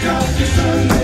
Cause the sun.